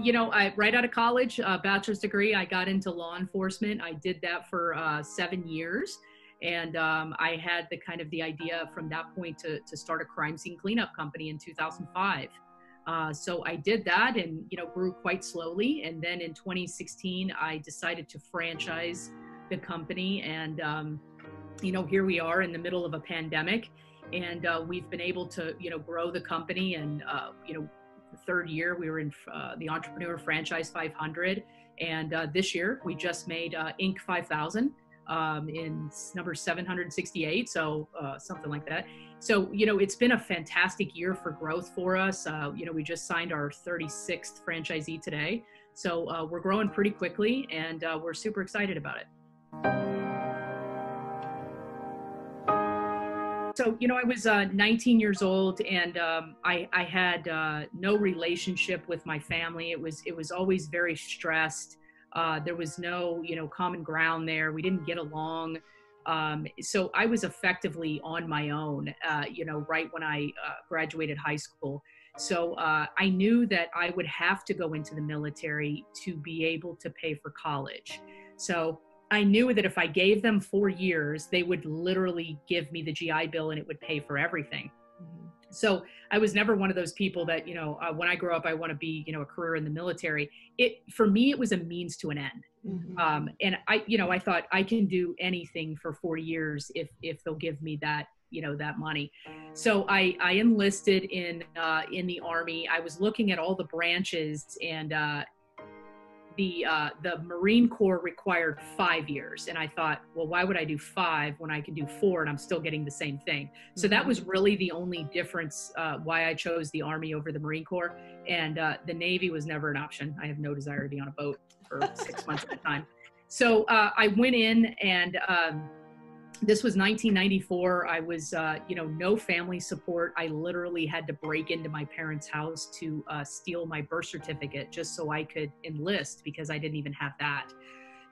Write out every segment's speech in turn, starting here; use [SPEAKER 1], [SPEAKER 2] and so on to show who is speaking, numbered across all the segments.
[SPEAKER 1] You know, I right out of college, uh, bachelor's degree, I got into law enforcement. I did that for uh, seven years, and um, I had the kind of the idea from that point to to start a crime scene cleanup company in 2005. Uh, so I did that, and you know, grew quite slowly. And then in 2016, I decided to franchise the company, and um, you know, here we are in the middle of a pandemic, and uh, we've been able to you know grow the company and uh, you know the third year we were in uh, the entrepreneur franchise 500 and uh, this year we just made uh, inc. 5000 um, in number 768 so uh, something like that. So you know it's been a fantastic year for growth for us. Uh, you know we just signed our 36th franchisee today. So uh, we're growing pretty quickly and we're super excited about it so you know i was uh, 19 years old and um, I, I, had uh, no relationship with my family. It was it was always very stressed. Uh, there was no you know common ground there. We didn't get along. Um, so i was effectively on my own uh, you know right when i uh, graduated high school. So uh, i knew that i would have to go into the military to be able to pay for college. So I knew that if I gave them four years, they would literally give me the GI Bill and it would pay for everything. Mm-hmm. So I was never one of those people that, you know, uh, when I grow up, I want to be, you know, a career in the military. It, for me, it was a means to an end. Mm-hmm. Um, and I, you know, I thought I can do anything for four years if, if they'll give me that, you know, that money. So I, I enlisted in, uh, in the army. I was looking at all the branches and, uh, the uh, the Marine Corps required five years, and I thought, well, why would I do five when I can do four and I'm still getting the same thing? So mm-hmm. that was really the only difference uh, why I chose the Army over the Marine Corps, and uh, the Navy was never an option. I have no desire to be on a boat for six months at a time. So uh, I went in and. Um, this was 1994 i was uh, you know no family support. I literally had to break into my parents house to uh, steal my birth certificate just so i could enlist because i didn't even have that.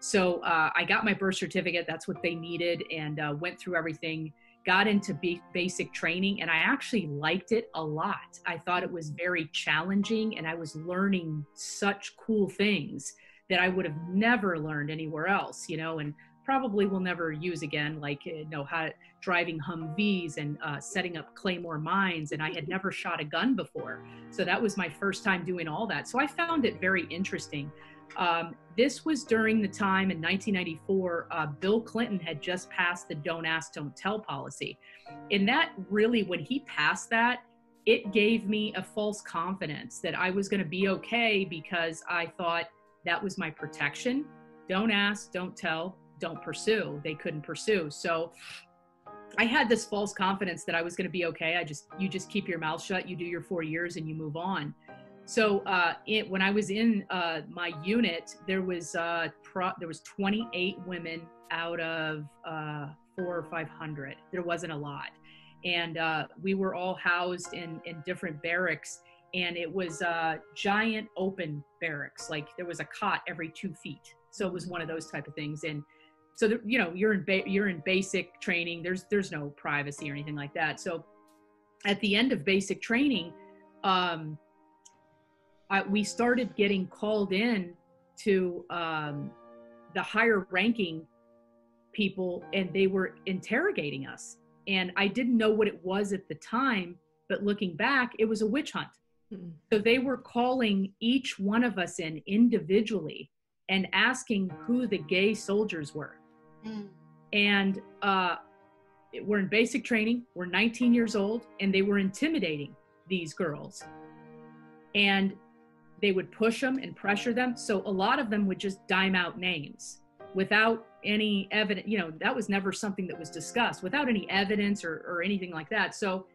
[SPEAKER 1] So uh, i got my birth certificate. That's what they needed and uh, went through everything got into b- basic training and i actually liked it a lot. I thought it was very challenging and i was learning such cool things that i would have never learned anywhere else you know and probably will never use again, like you know how driving Humvees and uh, setting up claymore mines. And I had never shot a gun before, so that was my first time doing all that. So I found it very interesting. Um, this was during the time in 1994, uh, Bill Clinton had just passed the Don't Ask, Don't Tell policy. And that really, when he passed that, it gave me a false confidence that I was going to be okay because I thought that was my protection. Don't ask, don't tell don't pursue they couldn't pursue. So i had this false confidence that i was going to be okay. I just you just keep your mouth shut you do your four years and you move on. So uh, it, when i was in uh, my unit there was uh, pro, there was 28 women out of uh, four or 500 there wasn't a lot. And uh, we were all housed in in different barracks and it was uh, giant open barracks. Like there was a cot every two feet. So it was one of those type of things. And so the, you know you're in ba- you're in basic training. There's there's no privacy or anything like that. So at the end of basic training um, I, we started getting called in to um, the higher ranking people and they were interrogating us. And i didn't know what it was at the time but looking back it was a witch hunt. Mm-hmm. so they were calling each one of us in individually and asking who the gay soldiers were Mm. And uh, we're in basic training. We're 19 years old, and they were intimidating these girls. And they would push them and pressure them. So a lot of them would just dime out names without any evidence. You know, that was never something that was discussed without any evidence or, or anything like that. So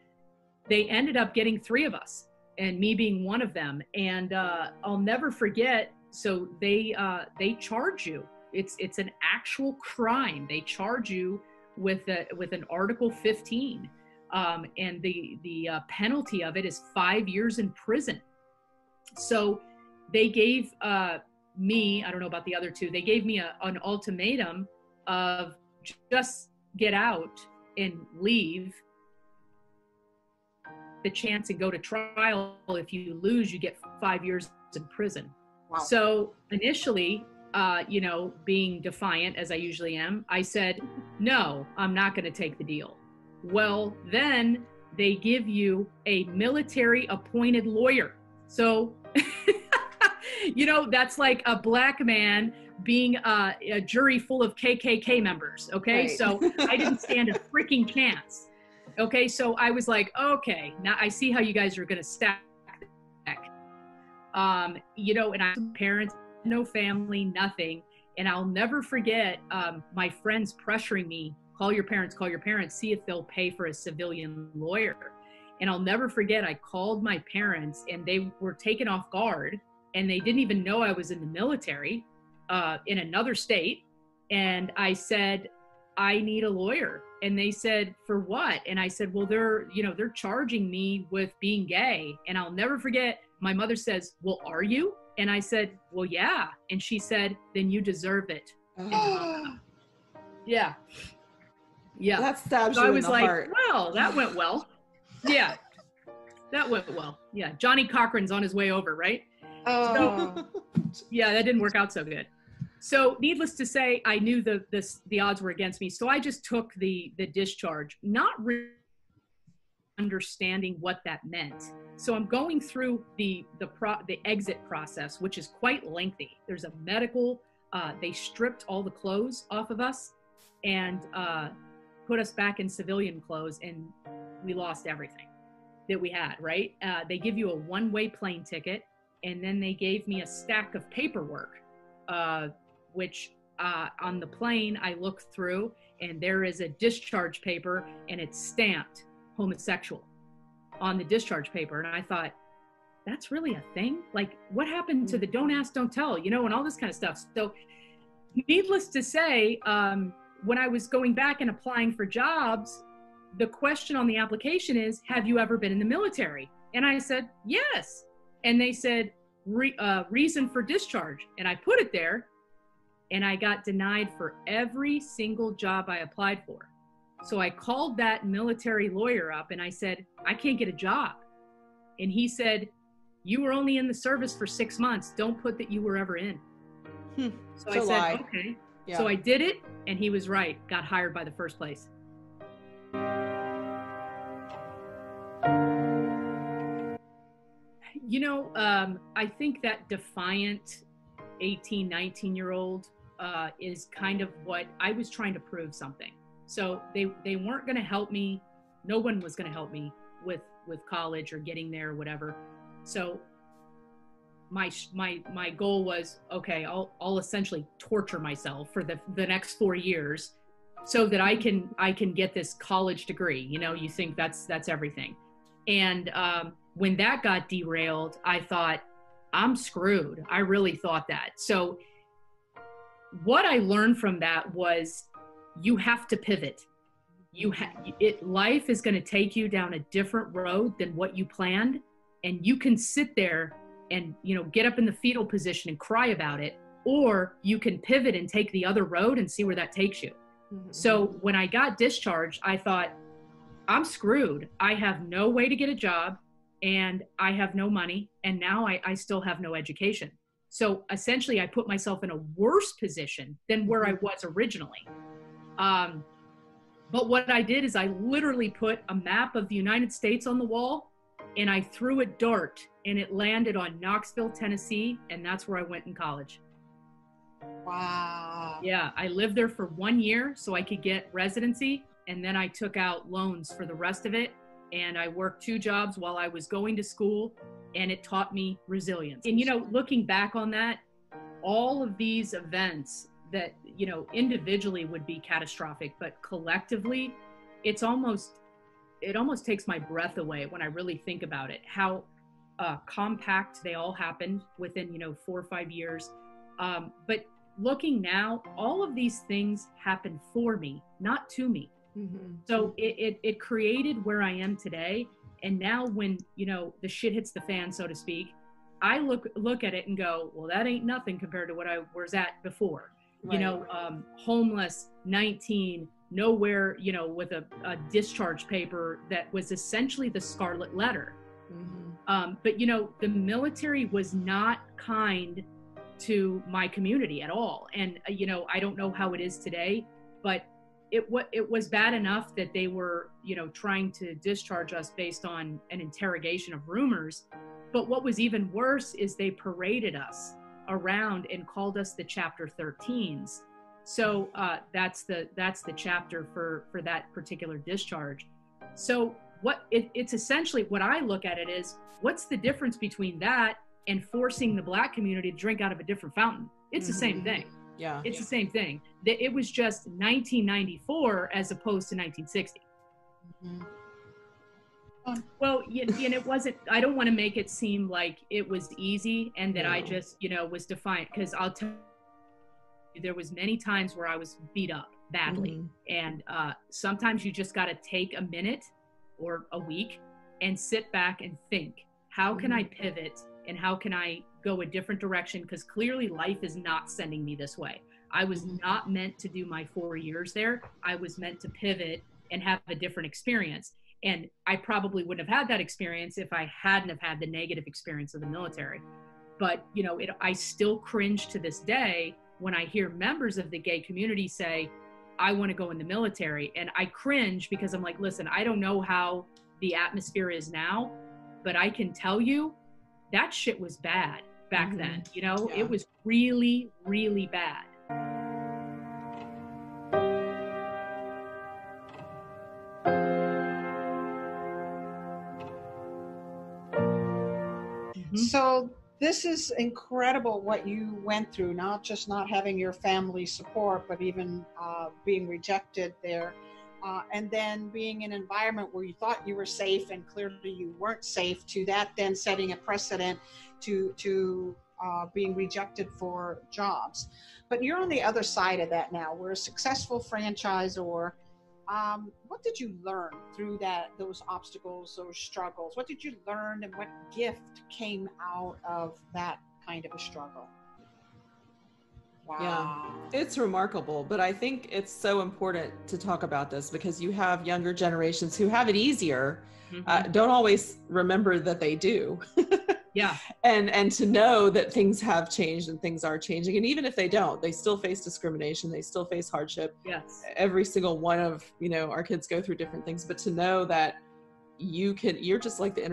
[SPEAKER 1] they ended up getting three of us, and me being one of them. And uh, I'll never forget. So they uh, they charge you it's it's an actual crime. They charge you with a, with an Article 15, um, and the the uh, penalty of it is five years in prison. So they gave uh, me I don't know about the other two. They gave me a, an ultimatum of just get out and leave the chance to go to trial if you lose you get five years in prison.
[SPEAKER 2] Wow.
[SPEAKER 1] So initially, uh, you know, being defiant as I usually am, I said, no, I'm not going to take the deal. Well, then they give you a military appointed lawyer. So, you know, that's like a black man being uh, a jury full of KKK members. Okay.
[SPEAKER 2] Right.
[SPEAKER 1] So I didn't stand a freaking chance. Okay. So I was like, okay, now I see how you guys are going to stack. Um, you know, and I parents, no family, nothing. And I'll never forget um, my friends pressuring me call your parents, call your parents, see if they'll pay for a civilian lawyer. And I'll never forget, I called my parents and they were taken off guard and they didn't even know I was in the military uh, in another state. And I said, I need a lawyer. And they said, for what? And I said, well, they're, you know, they're charging me with being gay. And I'll never forget, my mother says, well, are you? And I said, well, yeah. And she said, then you deserve it. Oh. Yeah. Yeah.
[SPEAKER 2] that stabs
[SPEAKER 1] So
[SPEAKER 2] you
[SPEAKER 1] I
[SPEAKER 2] in
[SPEAKER 1] was
[SPEAKER 2] the
[SPEAKER 1] like,
[SPEAKER 2] heart.
[SPEAKER 1] well, that went well. Yeah. That went well. Yeah. Johnnie Cochran's on his way over, right?
[SPEAKER 2] Oh.
[SPEAKER 1] Yeah, that didn't work out so good. So needless to say, I knew the this the odds were against me. So I just took the the discharge, not really understanding what that meant. So I'm going through the the pro the exit process, which is quite lengthy. There's a medical. Uh, they stripped all the clothes off of us and uh, put us back in civilian clothes, and we lost everything that we had. Right? Uh, they give you a one-way plane ticket, and then they gave me a stack of paperwork, uh, which uh, on the plane I looked through, and there is a discharge paper, and it's stamped homosexual on the discharge paper. And I thought, that's really a thing? Like, what happened to the don't ask, don't tell, you know, and all this kind of stuff. So, needless to say, um, when I was going back and applying for jobs, the question on the application is, Have you ever been in the military? And I said, Yes. And they said, Re- uh, Reason for discharge. And I put it there, and I got denied for every single job I applied for. So I called that military lawyer up and I said, I can't get a job. And he said, You were only in the service for six months. Don't put that you were ever in.
[SPEAKER 2] Hmm.
[SPEAKER 1] So I said. Okay.
[SPEAKER 2] Yeah.
[SPEAKER 1] So I did it, and he was right. Got hired by the first place. You know, um, I think that defiant 18, 19 year old uh, is kind of what I was trying to prove something. So they, they weren't going to help me. No one was going to help me with, with college or getting there or whatever. So my my my goal was okay I'll I'll essentially torture myself for the the next 4 years so that I can I can get this college degree you know you think that's that's everything and um when that got derailed I thought I'm screwed I really thought that so what I learned from that was you have to pivot. You ha- it life is going to take you down a different road than what you planned and you can sit there and you know get up in the fetal position and cry about it or you can pivot and take the other road and see where that takes you.
[SPEAKER 2] Mhm.
[SPEAKER 1] so when i got discharged i thought i'm screwed. I have no way to get a job and i have no money and now i, I still have no education. So essentially i put myself in a worse position than where i was originally um, but what i did is i literally put a map of the united states on the wall and I threw a dart and it landed on Knoxville, Tennessee, and that's where I went in college.
[SPEAKER 2] wow.
[SPEAKER 1] Yeah, I lived there for one year so I could get residency, and then I took out loans for the rest of it. And I worked two jobs while I was going to school, and it taught me resilience. And you know, looking back on that, all of these events that you know individually would be catastrophic, but collectively, it's almost it almost takes my breath away when I really think about it. How uh, compact they all happened within you know four or five years. Um, but looking now, all of these things happened for me, not to me.
[SPEAKER 2] Mhm.
[SPEAKER 1] So it, it, it created where I am today. And now when, you know, the shit hits the fan, so to speak, I look, look at it and go, well, that ain't nothing compared to what I was at before. You know, um, homeless, 19, nowhere, you know, with a, a discharge paper that was essentially the scarlet letter.
[SPEAKER 2] Mhm.
[SPEAKER 1] Um, but you know, the military was not kind to my community at all. And uh, you know, I don't know how it is today, but it it was bad enough that they were, you know, trying to discharge us based on an interrogation of rumors. But what was even worse is they paraded us around and called us the chapter 13s. So uh, that's the that's the chapter for for that particular discharge. So what it, it's essentially what I look at it is what's the difference between that and forcing the black community to drink out of a different fountain? It's mm-hmm. the same mm-hmm. thing.
[SPEAKER 3] Yeah.
[SPEAKER 1] It's yeah. the same thing. It was just 1994 as opposed to 1960. Mm-hmm. Well, you, you it wasn't, I don't want to make it seem like it was easy and that no. I just, you know, was defiant because I'll tell you, there was many times where I was beat up badly. Mm-hmm. And uh, sometimes you just got to take a minute or a week and sit back and think, how can I mm-hmm. pivot and how can I go a different direction? Because clearly life is not sending me this way. I was mm-hmm. not meant to do my four years there. I was meant to pivot and have a different experience. And I probably wouldn't have had that experience if I hadn't have had the negative experience of the military. But you know, it, I still cringe to this day when I hear members of the gay community say, I want to go in the military. And I cringe because I'm like, listen, I don't know how the atmosphere is now, but I can tell you that shit was bad back mm-hmm. then. You know, yeah. it was really, really bad.
[SPEAKER 2] This is incredible what you went through, not just not having your family support, but even uh, being rejected there. Uh, and then being in an environment where you thought you were safe and clearly you weren't safe, to that then setting a precedent to, to uh, being rejected for jobs. But you're on the other side of that now. We're a successful franchisor um, what did you learn through that those obstacles, those struggles? What did you learn, and what gift came out of that kind of a struggle?
[SPEAKER 3] Wow. Yeah, it's remarkable, but I think it's so important to talk about this because you have younger generations who have it easier, mm-hmm. uh, don't always remember that they do.
[SPEAKER 1] yeah.
[SPEAKER 3] And and to know that things have changed and things are changing and even if they don't they still face discrimination they still face hardship.
[SPEAKER 1] Yes.
[SPEAKER 3] Every single one of you know our kids go through different things but to know that you can you're just like the